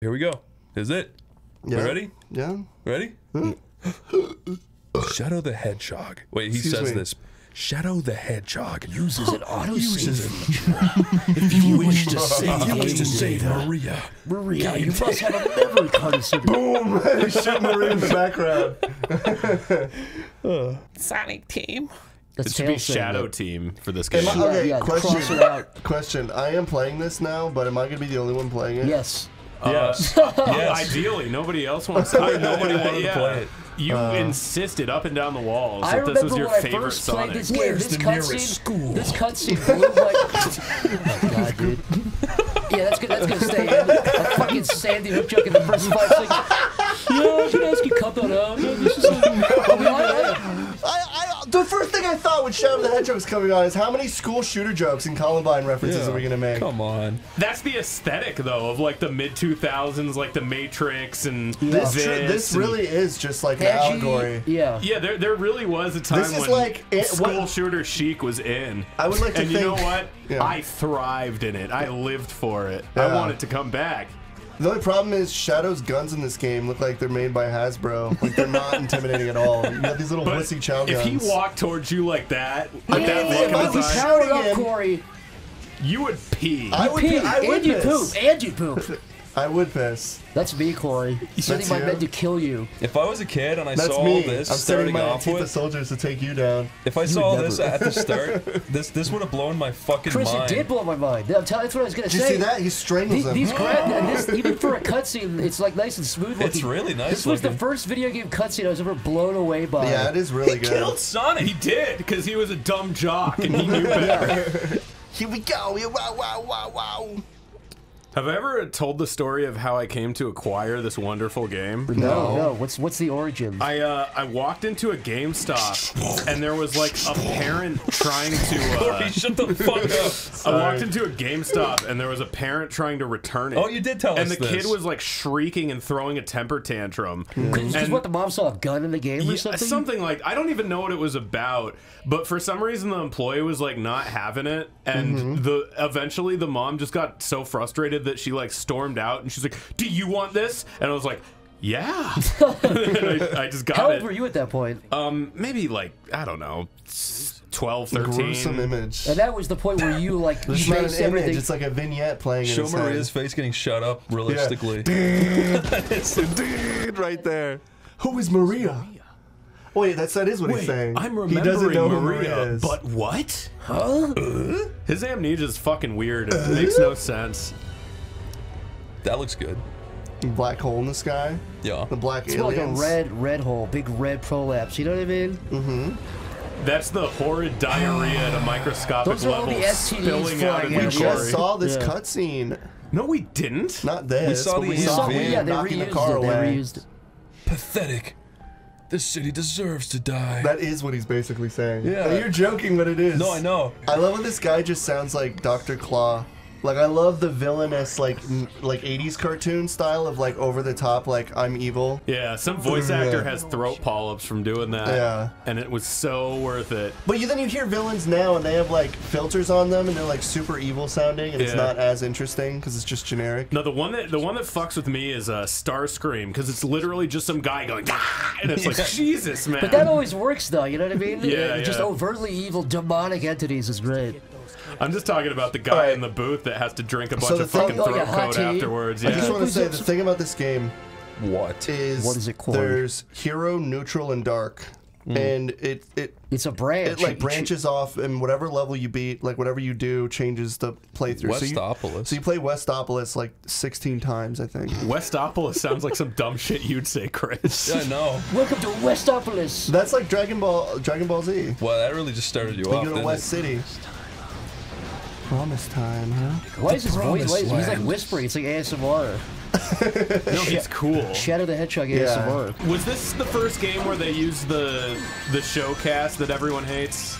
Here we go. Is it? Yeah. We ready? Yeah. Ready? Shadow the Hedgehog. Wait, he Excuse says me. this. Shadow the Hedgehog Uses an auto uses it. If you wish to save He wants to save data, Maria. Maria, you must have a memory card inserted. Boom! He's shooting Marie in the background. Sonic Team. That's It should be Shadow it. Team for this game. I- okay, yeah, question. Question. I am playing this now, but am I gonna be the only one playing it? Yes. Yes. Uh, yes. Ideally, nobody else wants to. Play. Nobody wanted to play it. You Uh, insisted up and down the walls I that this was your when favorite first Sonic. played this game. Where's This the nearest cutscene, school? this cutscene blew my. oh my god, dude. Yeah, that's good. That's gonna stay in. A fucking Sandy Hook joke in the first five seconds. Yeah, I should ask you come on out. Yeah, this is like, the first thing I thought when Shadow the Hedgehog was coming on is how many school shooter jokes and Columbine references Yeah. are we gonna make? Come on. That's the aesthetic, though, of like the mid 2000s, like the Matrix and This, this. tr- this and- really is just like an Hedgie- allegory. Yeah. Yeah, there, there really was a time This is when like- it- school what- shooter chic was in. I would like to and you know what? Yeah. I thrived in it. I lived for it. I Yeah. want it to come back. The only problem is Shadow's guns in this game look like they're made by Hasbro. Like they're not intimidating at all. You have these little But wussy chow guns. if he walked towards you like that, with Yeah, that yeah, look yeah, in might his be eyes, Power shooting up, him. Corey. you would pee. I would, Pee, I would and you poop, and you poop. I would piss. That's me, Corey. Setting my you? men to kill you. If I was a kid and I That's saw me. all this I'm starting my off Antifa with, soldiers to take you down. if I would saw this at the start, this this would have blown my fucking Chris, mind. it did blow my mind. I'm telling, you, that's what I was gonna Did you see that? He strangles These, them. these gra- this, even for a cutscene, it's like nice and smooth looking. It's really nice This was the first video game cutscene I was ever blown away by. yeah, it is really he good. He killed Sonic. He did because he was a dumb jock and he knew better. Here we go. Yeah, Wow, wow, wow, wow. Have I ever told the story of how I came to acquire this wonderful game? No, no. What's what's the origin? I uh, I walked into a GameStop and there was like a parent trying to. Uh, Corey, shut the fuck up. I walked into a GameStop and there was a parent trying to return it. Oh, you did tell and us And the kid was like shrieking and throwing a temper tantrum. Because And- what the mom saw a gun in the game or something. something like I don't even know what it was about, but for some reason the employee was like not having it, and Mm-hmm. the eventually the mom just got so frustrated that she like stormed out and she's like, "Do you want this?" And I was like, "Yeah." I, I just got How it. old were you at that point? Um, maybe like I don't know, 12, 13. Gruesome image. And that was the point where you like It's you not an based image. It's like a vignette playing in Show his Maria's head. face getting shut up realistically. Dude, right there. Who is Maria? Wait, that's that is what he's saying. I'm he remembering doesn't know Maria, Maria is. but what? Huh? His amnesia is fucking weird. It makes no sense. That looks good. black hole in the sky, Yeah. the black it's more like a red red hole, big red prolapse. You know what I mean? Mm-hmm. That's the horrid diarrhea at a microscopic Those are all level the STDs spilling out of We just Corey. saw this Yeah. cutscene. No, we didn't. Not this. We saw the we saw yeah, they knocking the car it. Away. reused it. Pathetic. This city deserves to die. That is what he's basically saying. Yeah. Like, you're joking, but it is. no, I know. I love when this guy just sounds like Dr. Claw. Like I love the villainous like n- like 80s cartoon style of like over the top like I'm evil. Yeah, some voice Yeah. actor has throat polyps from doing that. Yeah. And it was so worth it. But you then you hear villains now and they have like filters on them and they're like super evil sounding and it's Yeah. not as interesting because it's just generic. No, the one that the one that fucks with me is a uh, Starscream because it's literally just some guy going, ah! and it's like Jesus, man. But that always works though. You know what I mean? Yeah, Just yeah. overtly evil demonic entities is great. I'm just talking about the guy Alright. in the booth that has to drink a bunch So of thing- fucking Oh, throat yeah, coat tea. afterwards. I just want to say the thing about this game What? is What is it called? There's hero, neutral, and dark, mm. and it it It's a branch. it like branches off, and whatever level you beat, like whatever you do, changes the playthrough. So you, Westopolis. so you play Westopolis like 16 times, I think. Westopolis sounds like some dumb shit you'd say, Chris. Yeah, I know. Welcome to Westopolis. That's like Dragon Ball, Dragon Ball Z. Well, that really just started you You off. go to didn't West it? City. Promise time, huh? Why is his voice? Why is, he's like whispering. It's like ASMR. no, he's cool. Shadow the Hedgehog Yeah. ASMR. Was this the first game where they used the the showcast that everyone hates?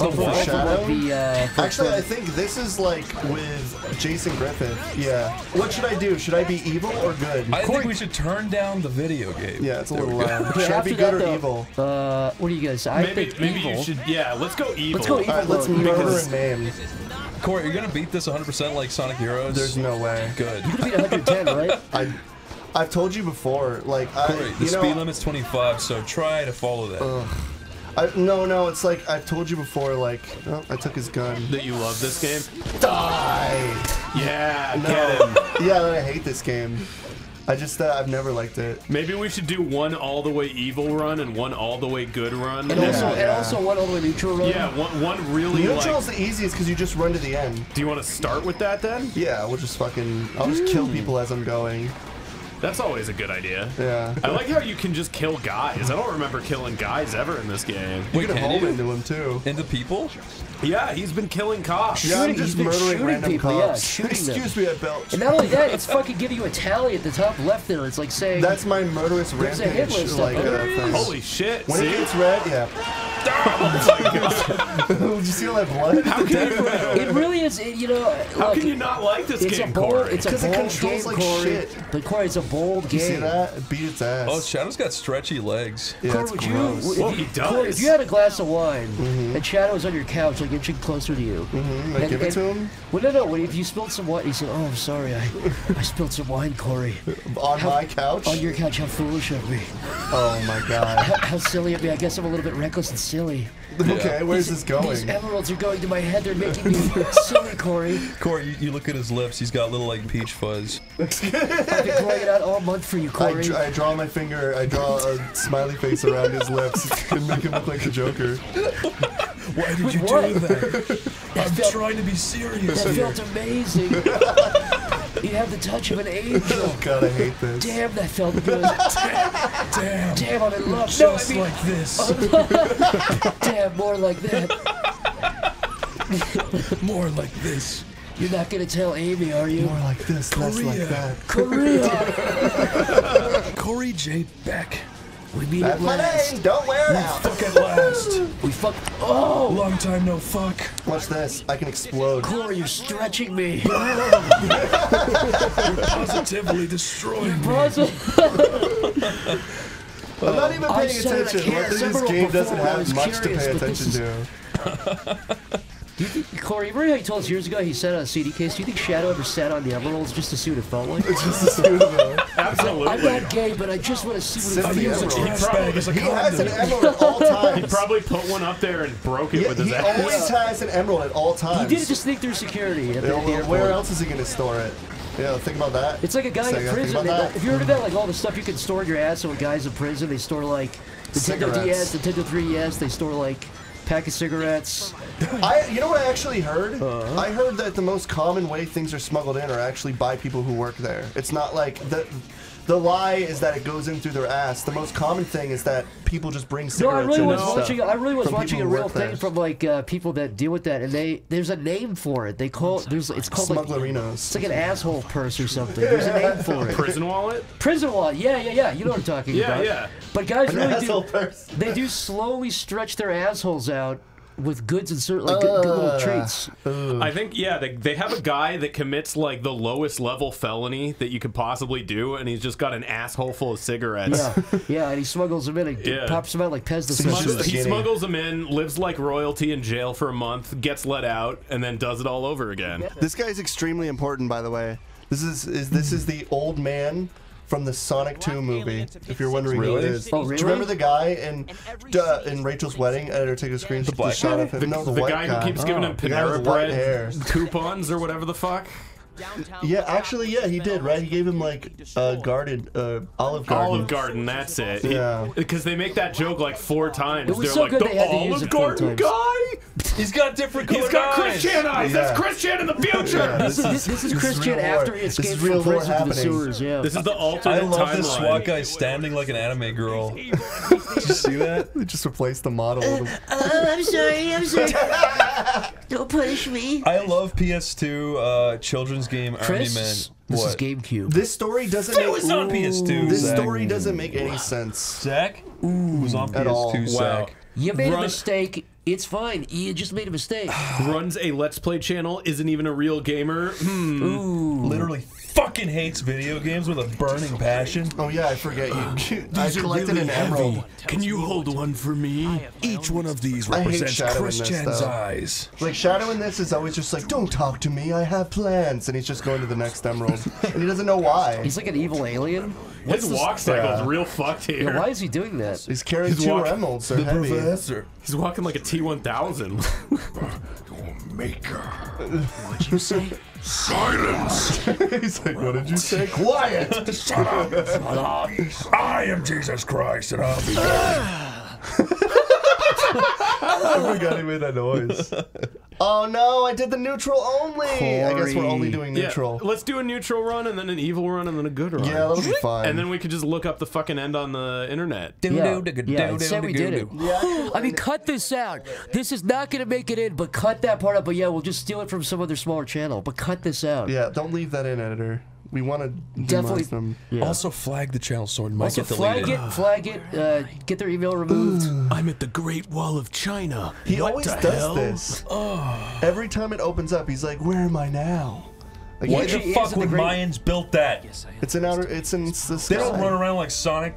Oh, what? oh, for Shadow? what the uh, Actually, I think this is like with Jason Griffith. Yeah. What should I do? Should I be evil or good? I think we should turn down the video game. yeah, it's a little go. loud. Yeah, Should I be good that, or though, evil? Uh, what do you guys? I Maybe think maybe evil. you should. Yeah, let's go evil. Let's go evil. All right, let's though, murder because- and maim. Corey, you're gonna beat this 100% like Sonic Heroes? There's no way. Good. You could beat 110, right? I, I've told you before. Like, I, Corey, the you know, speed limit's 25, so try to follow that. I, no, no, it's like I've told you before. Like, oh, I took his gun. That you love this game? Die. Yeah, No. get him. yeah, I hate this game. I just, uh, I've never liked it. Maybe we should do one all the way evil run and one all the way good run. And Yeah, also, and also one all the way neutral run. yeah, one, one really Neutral's like. the easiest because you just run to the end. Do you want to start with that then? Yeah, we'll just fucking. I'll just kill people as I'm going. That's always a good idea. Yeah. I like how you can just kill guys. I don't remember killing guys ever in this game. You Wait, can can home you? into him too. Into people? Yeah, he's been killing cops. Yeah, I'm Shooting- just he's been murdering shooting random people, yeah, cops. shooting them. Excuse me, I belched. And not only that, it's fucking giving you a tally at the top left there. It's like saying That's my murderous There's a hit rampage. list Like, uh, Holy shit! When see? it gets red, yeah. Oh Did you see all that blood? How can you, it really is. It, you know, How look, can you not like this it's game, a bold, Corey? it's a 'Cause it controls game, like Corey. shit. But Corey, it's a bold You see that? It beat its ass. Oh, Shadow's got stretchy legs. yeah, Corey, it's would gross. you? Well, if he you- Corey, if you had a glass of wine Mm-hmm. and Shadow was on your couch, like inching closer to you, Mm, like, and- give it and- to him Well, no, no. If you spilled some wine, he said, "Oh, I'm sorry, I, I spilled some wine, Corey, on my couch. on your couch. How foolish of me. oh my god. How, how silly of me. I guess I'm a little bit reckless and silly. okay, where's this going? These emeralds are going to my head. They're making me silly, Corey. Corey, you, you look at his lips, he's got little like peach fuzz. I've been growing it out all month for you, I, Corey. dr- I draw my finger. I draw a smiley face around his lips and make him look like the Joker. Why did you what? do that? I'm felt- trying to be serious That here. felt amazing. You have the touch of an angel. Oh, God, I hate this. Damn, that felt good. Damn, Damn, I'm in love. No, I just mean, like this. damn, more like that. More like this. You're not gonna tell Amy, are you? More like this, less like that. Korea. Corey J. Beck. We meet That's at my last. name. Don't wear it out. Fuck at last. We fuck. Oh, Long time no fuck. Watch this. I can explode. Corey, you're stretching me. you're Positively destroying me. Bronson. I'm not even paying said I attention. can't. This game doesn't have much to pay attention is- to. Do you think, Corey, remember how he told us years ago he sat on a CD case? Do you think Shadow ever sat on the emeralds just to see what it felt like? Just to see what about. Absolutely. I'm not gay, but I just want to see what on it feels like. emerald. to- probably, as a He has an condom. emerald at all times. he probably put one up there and broke it Yeah, with his he ass. always has an emerald at all times. He did it to sneak through security at Yeah, the well, airport. where else is he going to store it? Yeah, think about that. It's like a guy So in you prison. They, that. if you heard of that, like all the stuff you can store in your ass, so when guys in prison, they store like Nintendo Cigarettes. DS, Nintendo 3DS, they store like pack of cigarettes. I, you know what I actually heard? Uh-huh. I heard that the most common way things are smuggled in are actually by people who work there. It's not like the the lie is that it goes in through their ass. The most common thing is that people just bring No, cigarettes I really was and watching. stuff I really was watching a real thing there. from like uh, people that deal with that, and they there's a name for it. They call it there's it's called like Smugglerinos. it's like an asshole purse or something. There's a name for it. Prison wallet? Prison wallet. Yeah, yeah, yeah. You know what I'm talking Yeah, about. yeah. yeah. But guys An really do. purse. They do slowly stretch their assholes out with goods and certain like good, good little treats. I think yeah, they, they have a guy that commits like the lowest level felony that you could possibly do, and he's just got an asshole full of cigarettes. Yeah, yeah, and he smuggles them in and Yeah. pops them out like Pez he's dispensers. just- He Skinny. smuggles them in, lives like royalty in jail for a month, gets let out, and then does it all over again. This guy is extremely important, by the way. This is, is this is the old man from the Sonic 2 movie. If you're wondering who it Really? Oh, Do you remember the guy in uh, in Rachel's wedding? Editor, take a screenshot. black shot of him. The, no, the, the white guy guy. who keeps giving Oh. him The Panera bread hair. coupons or whatever the fuck. Yeah, actually, yeah, he did. Right, he gave him like a garden, uh, Olive Garden. Olive Garden, that's it. Yeah. Because they make that joke like four times. It was They're so like, good the they had to use Olive it four Garden times." guy? He's got different He's got eyes. Christian eyes. Yeah. That's Christian in the future. Yeah, This is, this, this is this Christian after he escaped real from prison to the sewers. Yeah. This is the alternate timeline. I love timeline. this SWAT guy standing like an anime girl. Did you see that? They just replaced the model. With a, Oh, I'm sorry, I'm sorry. Don't punish me. I love PS2 uh, children's game Army Chris, Men. this What? is GameCube. this story doesn't It make was on PS2. this Zach. story doesn't make any sense. Zach? It was on PS2, Wow. Zach. You made a mistake. It's fine. You just made a mistake. Runs a Let's Play channel, isn't even a real gamer. Hmm. Literally fucking fucking hates video games with a burning passion. Oh yeah, I forget you. I These are collected really an heavy. emerald. Can you hold one for me? Each one of these I hate represents Shadow in Chris this, Chan's though. eyes. Like Shadow in this is always just like, "Don't talk to me. I have plans," and he's just going to the next emerald, and he doesn't know why. He's like an evil alien. His walk cycle's Yeah. real fucked here. Yeah, why is he doing that? He's carrying He's two walking- emeralds. They're heavy. Professor. He's walking like a T1000. Maker. What'd you say? Silence. he's like, "What did you say? Quiet." Shut up. I am Jesus Christ and I'll be ah. there. I forgot he made that noise. Oh no, I did the neutral only. I guess we're only Corey. doing yeah, neutral. let's do a neutral run and then an evil run and then a good run. Yeah, that'll be fine. and then we could just look up the fucking end on the internet. Yeah, yeah it said we did it. yeah, I mean, cut this out. This is not gonna make it in, but cut that part out. But yeah, we'll just steal it from some other smaller channel. But cut this out. yeah, don't leave that in, editor. We want to Definitely- them. Yeah. Also flag the channel so it might Also, get flag deleted. it, flag it, uh, get their email removed. I'm at the Great Wall of China. He What always the does hell? this. Every time it opens up, he's like, "Where am I now?" Like, Why the fuck in the would Mayans built that? it's in outer. It's in the They don't run around like Sonic.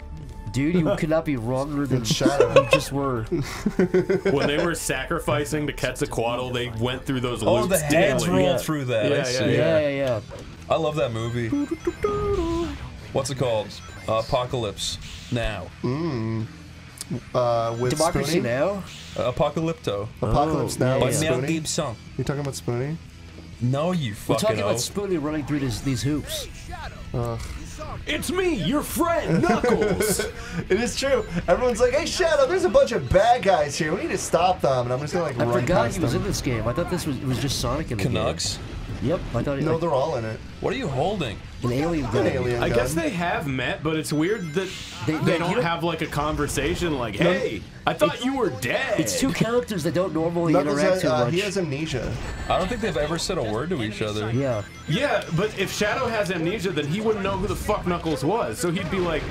Dude, you could not be wronger than Shadow. you just were. when they were sacrificing to Quetzalcoatl, they went through those Oh, loops the heads daily. roll through that. Yeah, I yeah, see. Yeah, yeah, yeah. I love that movie. What's it called? Uh, Apocalypse Now. Uh, with Democracy Spoonie. now. Uh, Apocalypto. Apocalypse Oh, now. yeah, with yeah. Mel Spoonie. Gibson. You talking about Spoonie? No, you We're talking hoe. about Spoonie running through this, these hoops. It's me, your friend, Knuckles. It is true. Everyone's like, "Hey, Shadow, there's a bunch of bad guys here. We need to stop them." And I'm just gonna like I run forgot past he was them. in this game. I thought this was it was just Sonic in the Canucks. game. Yep, I thought it No, like, they're all in it. What are you holding? an alien gun. An alien. I gun. guess they have met, but it's weird that They- they, they- don't you know- have like a conversation like, "Hey, I thought you were dead." It's two characters that don't normally Knuckles interact has, too uh, much. he has amnesia. I don't think they've ever said a word to each other. yeah. Yeah, but if Shadow has amnesia, then he wouldn't know who the fuck Knuckles was. So he'd be like,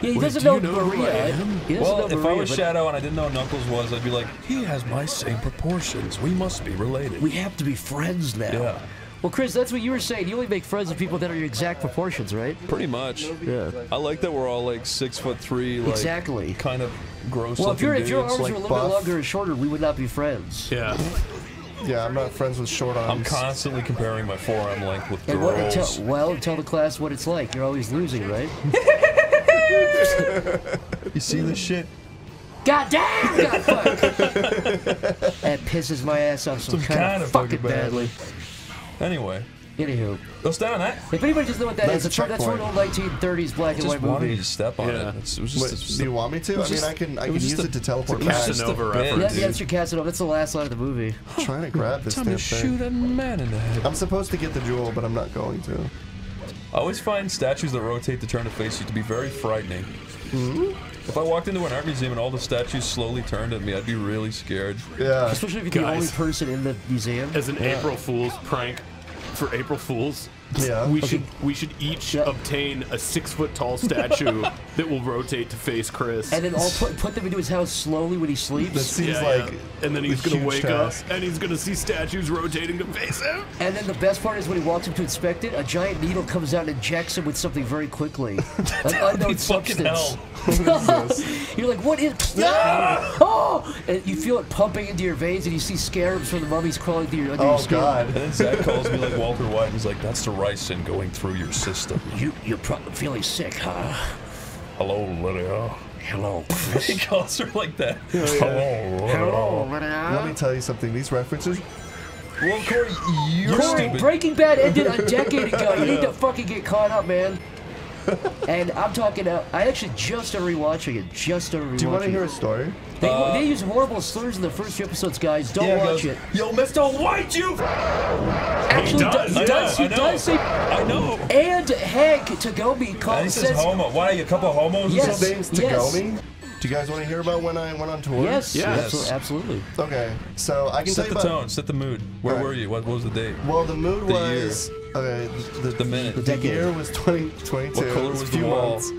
Yeah, he Wait, doesn't do know, you know who Maria. I am? He doesn't Well, know if I was Shadow and I didn't know what Knuckles was, I'd be like, He has my same proportions. We must be related. we have to be friends now. Yeah. Well, Chris, that's what you were saying. You only make friends with people that are your exact proportions, right? pretty much. Yeah. I like that we're all like six foot three, like Exactly. kind of gross Well, if, looking your if your arms like were a little buff. bit longer and shorter, we would not be friends. "Yeah, Yeah, I'm not friends with short arms. I'm constantly comparing my forearm length with And what, girls. tell, well, tell the class what it's like. You're always losing, right? you see this shit? God damn! God fuck! that pisses my ass off some, Some kind, kinda of fucking fucking badly. Anyway, Anywho, go stand on that. if anybody doesn't know what that That's is, a that's, that's from an old 1930s black and Just white wanted movie. you to step on Yeah. it. It's, it was just, Wait, it's just do you want me to? I mean, just- I can. I can use just it to teleport it's a back. just Casanova a bit. reference. Yeah, yeah, that's your Casanova. That's the last line of the movie. I'm trying to grab this Time damn to thing. shoot a man in the head. I'm supposed to get the jewel, but I'm not going to. I always find statues that rotate to turn to face you to be very frightening. Hmm? If I walked into an art museum and all the statues slowly turned at me, I'd be really scared. Yeah. Especially if you're the only person in the museum. as an April Fool's prank for April Fools." Yeah. We should we should each Yeah. obtain a six foot tall statue that will rotate to face Chris. And then all put, put them into his house slowly when he sleeps. That sleeps. seems Yeah, like. yeah. and then he's gonna wake task. up and he's gonna see statues rotating to face him. And then the best part is when he walks up to inspect it, a giant needle comes out and injects him with something very quickly. An unknown fucking substance. You're like, what is? Oh! And you feel it pumping into your veins, and you see scarabs from the mummies crawling through your under your Oh skin. God. And then Zach calls me like Walter White and he's like, that's the ricin going through your system. You, you're probably feeling sick, huh? Hello, Lydia. Hello. he calls her like that. Oh, Hello, Lydia. Let me tell you something. These references. Well, Corey, you're Corey, stupid. Breaking Bad ended a decade ago. You need to fucking get caught up, man. And I'm talking. Uh, I actually just started rewatching it. Just started rewatching Do you want to hear a story? They, Uh, they use horrible slurs in the first few episodes, guys. Don't Yeah, watch goes, it. Yo, Mr. White, you. Actually, does. does, he I does. know, He I does say. I know. And Hank Tagomi And calls he says says. homo. Why are you a couple homos? Yes. something? Name's yes. Tagomi. Do you guys want to hear about when I went on tour? Yes, Yes. abso- absolutely. Okay. So I can Set tell the about. tone. Set the mood. Where Right. were you? What, what was the date? Well, the mood The was. Okay. The, The minute. The decade. year was 2022. What color It was the wall? months.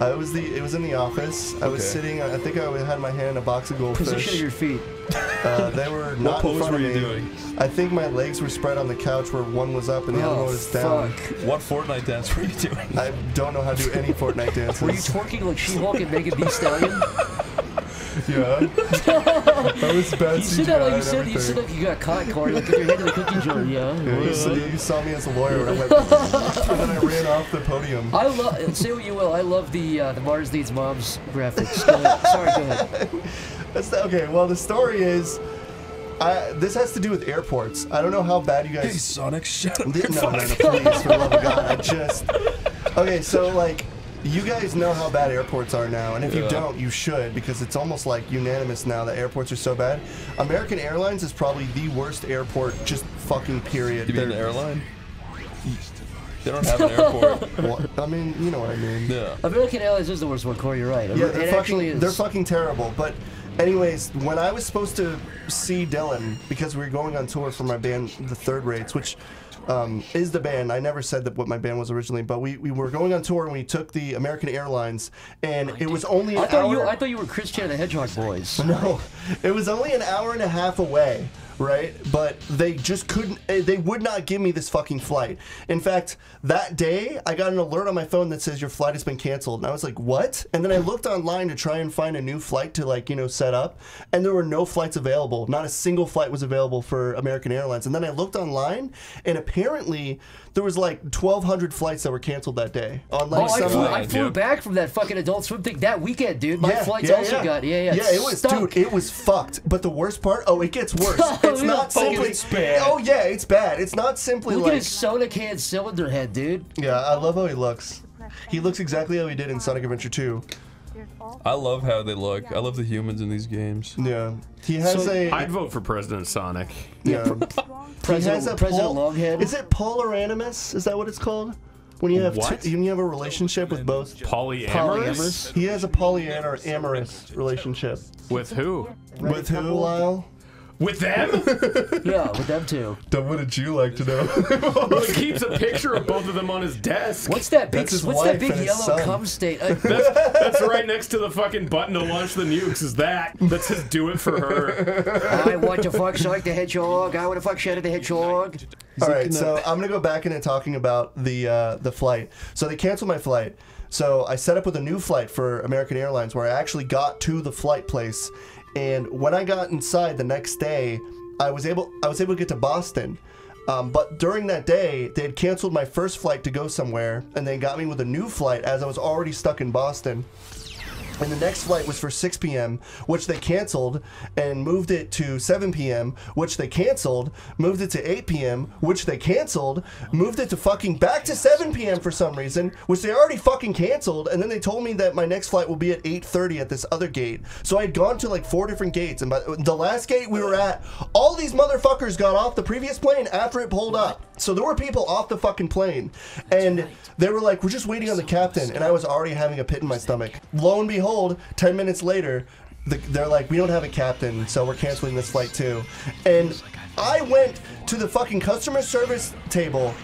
I was the. It was in the office. I was Okay. sitting. I think I had my hand in a box of goldfish. Position of goldfish. your feet. Uh, they were not pose in front were of you me. doing? I think my legs were spread on the couch where one was up and the other Oh, one was down. fuck. What Fortnite dance were you doing? I don't know how to do any Fortnite dances. Were you twerking like She-Hulk and Megan Thee Stallion? yeah. I was bad You said that like you said, you said like you got caught, Corey. Like put your head in the cookie jar. Yeah. Yeah, you, saw, you saw me as a lawyer, and, went, and then I ran off the podium. I love. Say what you will. I love the uh, the Mars Needs Moms graphics. Go. Sorry, go ahead. That's the- okay, well, the story is, I, this has to do with airports. I don't know how bad you Hey, guys. Sonic, shut up. Th- No, no, no, please, for the love of God, I just. Okay, so like, you guys know how bad airports are now, and if you don't, you should because it's almost like unanimous now that airports are so bad. American Airlines is probably the worst airport, just fucking period. You mean the They're- airline? They don't have an airport. what- I mean, you know what I mean. Yeah. American Airlines is the worst one, Corey. You're right. Yeah, they're actually fucking, is. they're fucking terrible. But, anyways, when I was supposed to see Dylan because we were going on tour for my band, the Third Rates, which um, is the band. I never said that what my band was originally, but we, we were going on tour and we took the American Airlines, and it was only an I thought hour. you. I thought you were Christian and the Hedgehog boys. No, it was only an hour and a half away, right? But they just couldn't, eh, they would not give me this fucking flight. In fact, that day, I got an alert on my phone that says your flight has been canceled. And I was like, what? And then I looked online to try and find a new flight to, like, you know, set up. And there were no flights available. Not a single flight was available for American Airlines. And then I looked online, and apparently there was like 1,200 flights that were canceled that day. On like Oh, I some. flew, I flew dude. back from that fucking Adult Swim thing that weekend, dude. My flights also got yeah, yeah. Yeah, it was, stunk. dude. It was fucked. But the worst part, oh, it gets worse. It's yeah. not simply. it's bad. Oh yeah, it's bad. It's not simply Look at like. his soda can cylinder head, dude. Yeah, I love how he looks. He looks exactly how he did in Sonic Adventure 2. I love how they look. I love the humans in these games. Yeah, he has So- a. I'd vote for President Sonic. yeah. he President, has a President pol- Longhead. Is it polar animus? Is that what it's called? When you have What? two, when you have a relationship with both. Polyamorous? Polyamorous? He has a polyamorous relationship With who? with who, Lyle? With them? Yeah, with them too. Then what did you like to know? he keeps a picture of both of them on his desk. What's that big? That's his What's wife that big and his yellow son. cum state? Uh, That's right next to the fucking button to launch the nukes. Is that? That says "Do it for her." I want to fuck Sonic the Hedgehog. I want to fuck Shadow the Hedgehog. All right, so I'm gonna go back into talking about the uh, the flight. So they canceled my flight. So I set up with a new flight for American Airlines, where I actually got to the flight place. And when I got inside the next day, I was able I was able to get to Boston. Um, but during that day, they had canceled my first flight to go somewhere, and they got me with a new flight as I was already stuck in Boston. And the next flight was for 6 p.m., which they canceled and moved it to 7 p.m., which they canceled, moved it to 8 p.m., which they canceled, moved it to fucking back to 7 p.m. for some reason, which they already fucking canceled, and then they told me that my next flight will be at 8:30 at this other gate. So I had gone to like four different gates, and by the last gate we were at, all these motherfuckers got off the previous plane after it pulled up. So there were people off the fucking plane, and they were like, "We're just waiting on the captain," and I was already having a pit in my stomach. Lo and behold, ten minutes later, the, they're like, "We don't have a captain, so we're canceling this flight too." And I went to the fucking customer service table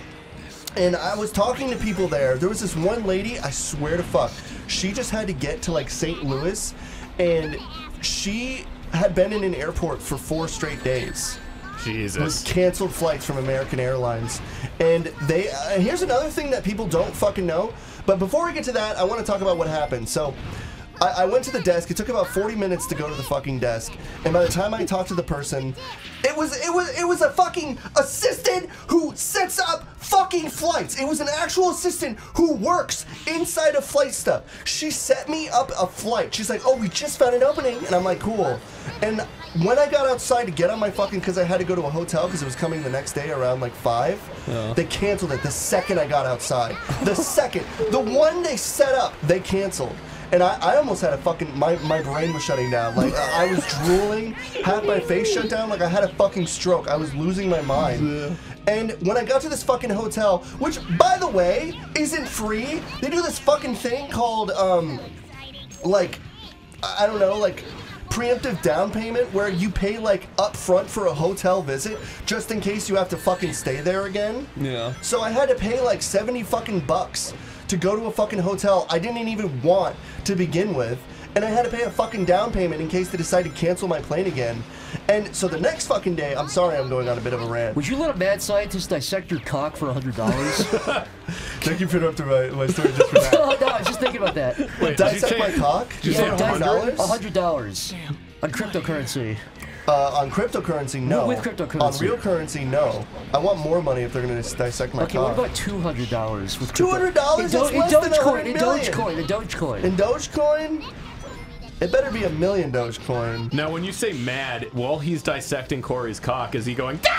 and I was talking to people there. There was this one lady, I swear to fuck, she just had to get to like St. Louis, and she had been in an airport for four straight days Jesus. canceled flights from American Airlines. And they, uh, here's another thing that people don't fucking know. But before we get to that, I want to talk about what happened. So. I, I went to the desk. It took about 40 minutes to go to the fucking desk, and by the time I talked to the person, it was it was it was a fucking assistant who sets up fucking flights. It was an actual assistant who works inside of flight stuff. She set me up a flight. She's like, "Oh, we just found an opening," and I'm like, "Cool." And when I got outside to get on my fucking, because I had to go to a hotel because it was coming the next day around like five, they canceled it the second I got outside. The second, the one they set up, they canceled. And I, I almost had a fucking my, my brain was shutting down. Like I was drooling, had my face shut down. Like I had a fucking stroke. I was losing my mind. And when I got to this fucking hotel, which by the way isn't free, they do this fucking thing called um, like I I don't know, like preemptive down payment where you pay like up front for a hotel visit just in case you have to fucking stay there again. Yeah. So I had to pay like 70 fucking bucks to go to a fucking hotel I didn't even want to begin with. And I had to pay a fucking down payment in case they decide to cancel my plane again. And so the next fucking day, I'm sorry I'm going on a bit of a rant. Would you let a mad scientist dissect your cock for hundred dollars? Thank you for interrupting my, my story just for that. oh no, I was just thinking about that. Wait, did you Dissect say- my cock? Did you say Yeah, $100? $100? hundred dollars on cryptocurrency. Uh, on cryptocurrency, no. With cryptocurrency. On real currency, no. I want more money if they're going to dissect my Okay, what about two hundred dollars with $200? crypto- in, Do- in Dogecoin? 100 In. Dogecoin? In Dogecoin? In Dogecoin? It better be a million Dogecoin. Now, when you say mad, while he's dissecting Corey's cock, is he going?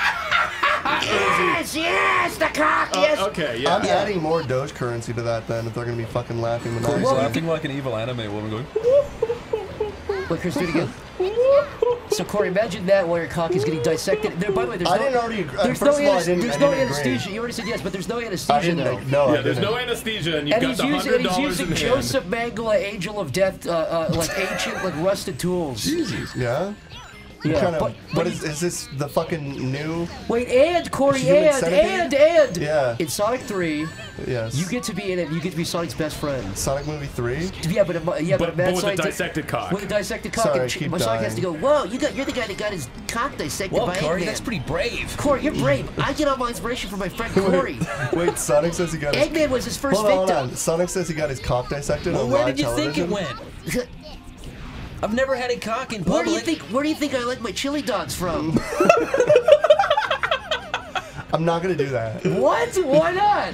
Yes, yes, the cock, yes. Uh, okay, yeah. I'm adding more Doge currency to that then if they're going to be fucking laughing He's maniacally. laughing like an evil anime woman going. Wait, Chris, do it again. So Corey, imagine that while your cock is getting dissected. There, by the way, there's I no, didn't already agree. There's First no, of all, I didn't- there's I no didn't agree. anesthesia. You already said yes, but there's no I anesthesia didn't though. know. No, yeah, there's didn't. no anesthesia, and you've And got he's the using, hundred and he's dollars in using hand. Joseph Mengele, Angel of Death, uh, uh, like ancient, like rusted tools. Yeah? Yeah, kind of, but, but is, is this the fucking new? wait, and Corey, and centipede? and and Yeah. in Sonic Three, Yes. you get to be in it. You get to be Sonic's best friend. Sonic Movie 3? Yeah, but a, yeah, but, But, mad but with a scientist- dissected cock. With a dissected cock, Sorry, and keep but Sonic has to go. Whoa, you got, you're the guy that got his cock dissected Whoa, by Corey, Eggman. that's pretty brave. Corey, you're brave. I get all my inspiration from my friend Corey. Wait, Sonic says he got his... Eggman was his first Hold on, hold on. Sonic says he got his cock dissected Well, on where did you think it went? I've never had a cock in Where do you think? Where do you think I like my chili dogs from? I'm not gonna do that. What? Why not?